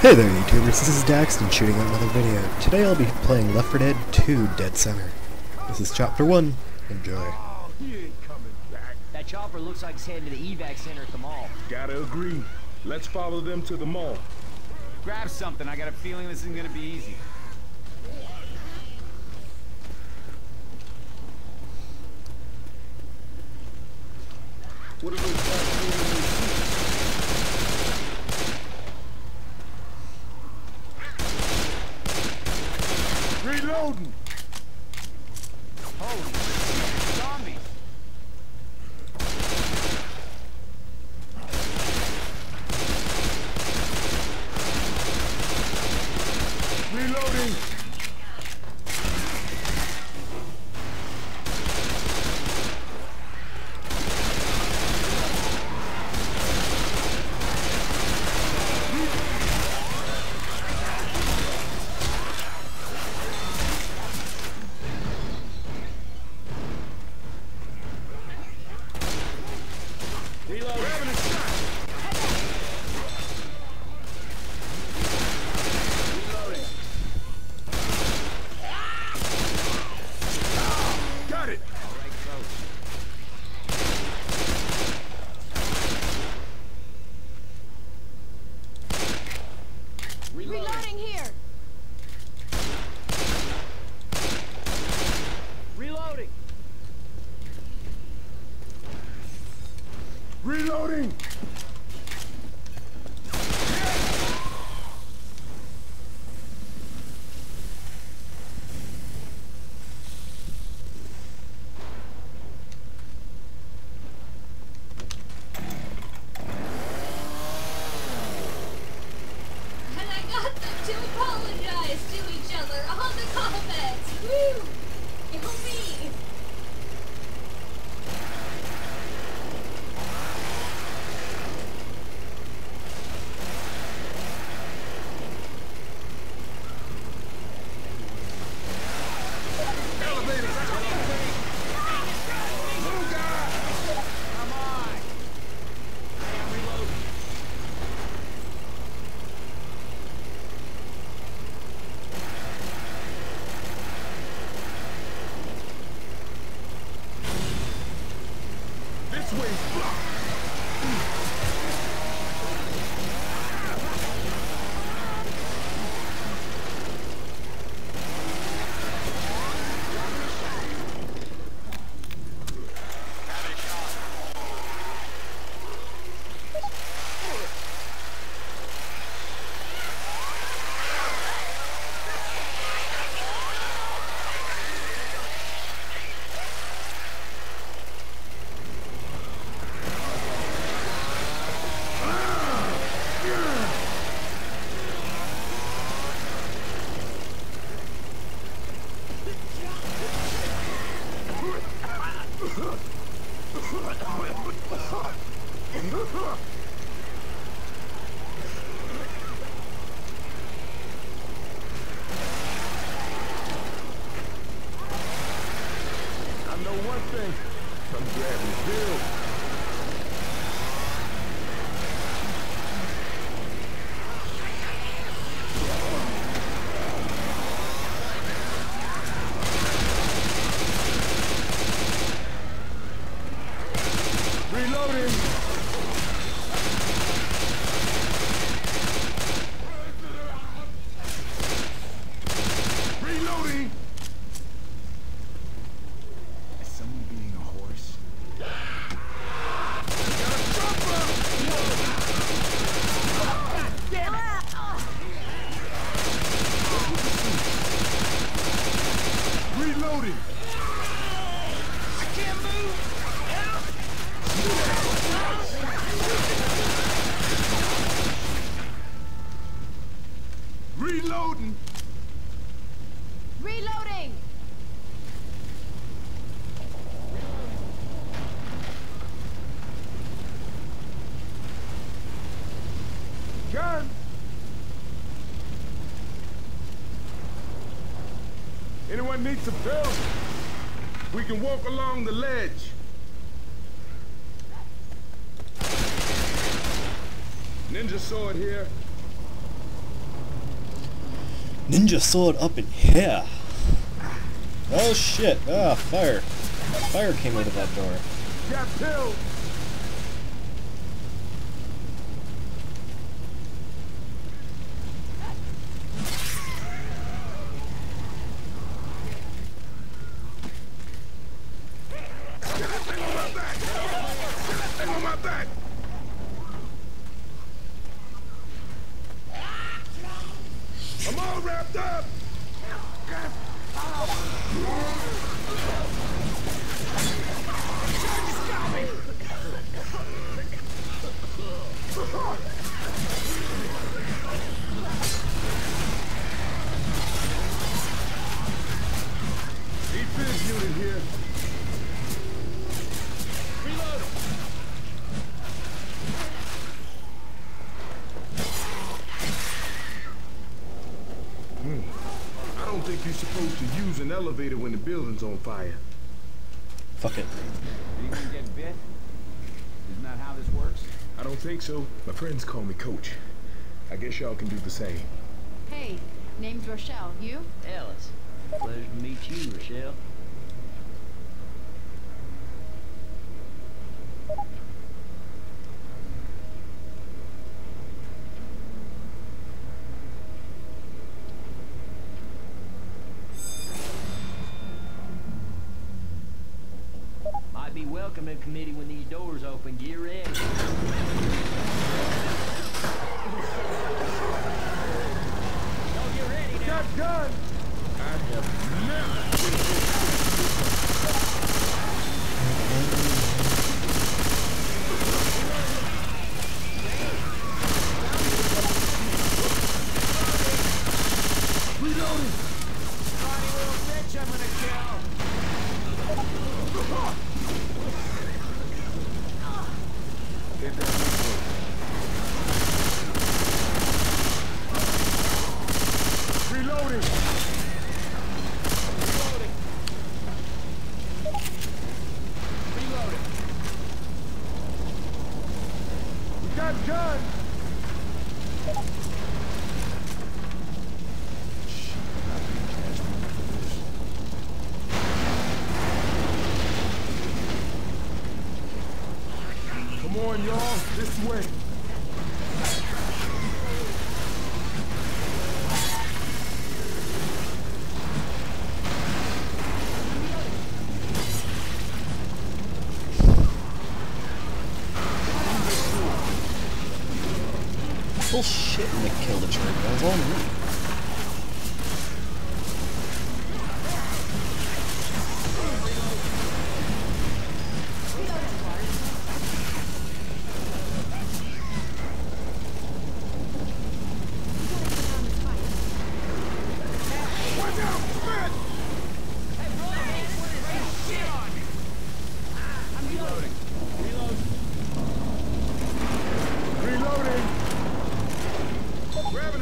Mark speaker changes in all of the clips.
Speaker 1: Hey there YouTubers, this is Daxton shooting out another video. Today I'll be playing Left 4 Dead 2 Dead Center. This is chapter 1. Enjoy.
Speaker 2: Oh, he ain't coming back.
Speaker 3: That chopper looks like it's heading to the evac center at the mall.
Speaker 2: Gotta agree. Let's follow them to the mall.
Speaker 3: Grab something. I got a feeling this isn't gonna be easy.
Speaker 2: What are those guys doing in those suits? Reloading!
Speaker 3: Holy shit, zombies!
Speaker 2: Reloading! Reloading! Grabbing a shot! Reloading! Got it!
Speaker 3: Alright, coach. Reloading.
Speaker 4: Reloading here.
Speaker 3: Reloading.
Speaker 2: Reloading!
Speaker 4: And I got them to apologize to each other on the comments. Woo! Go me!
Speaker 3: Wait, fuck! Reloading! Is someone being a horse?
Speaker 2: Reloading!
Speaker 3: I can't move.
Speaker 2: Reloading!
Speaker 4: Reloading!
Speaker 2: Gun! Anyone need some help? We can walk along the ledge. Ninja sword here.
Speaker 1: Ninja sword up in here. Oh shit! Ah, fire! Fire came out of that door.
Speaker 2: Got. Get that thing on my back! Get that thing on my back! I'm all wrapped up! Defense an elevator when the building's on fire.
Speaker 1: Fuck it.
Speaker 3: You gonna get bit? Isn't that how this works?
Speaker 2: I don't think so. My friends call me Coach. I guess y'all can do the same.
Speaker 5: Hey, name's Rochelle. You?
Speaker 6: Ellis. Pleasure to meet you, Rochelle. Might be welcoming committee when these doors open. Get ready. Y'all get ready now.
Speaker 2: Got gun! I have never seen this. Reloading!
Speaker 3: Funny little bitch I'm gonna kill.
Speaker 2: Get that thing. Reloading!
Speaker 3: Reloading. Reloading.
Speaker 2: We got gun! On, y'all. This way.
Speaker 1: Bullshit, Nick killed a tree. That was all me.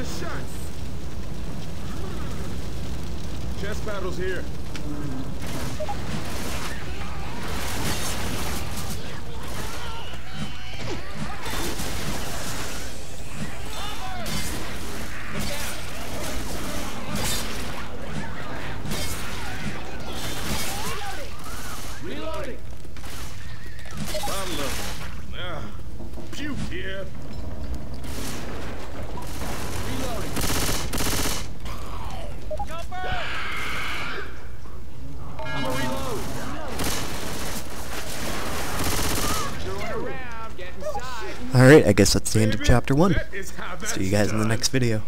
Speaker 2: Grabbing a shot! Chest battles here.
Speaker 1: Alright, I guess that's the end of chapter 1.
Speaker 2: that is how
Speaker 1: See you guys in the next video.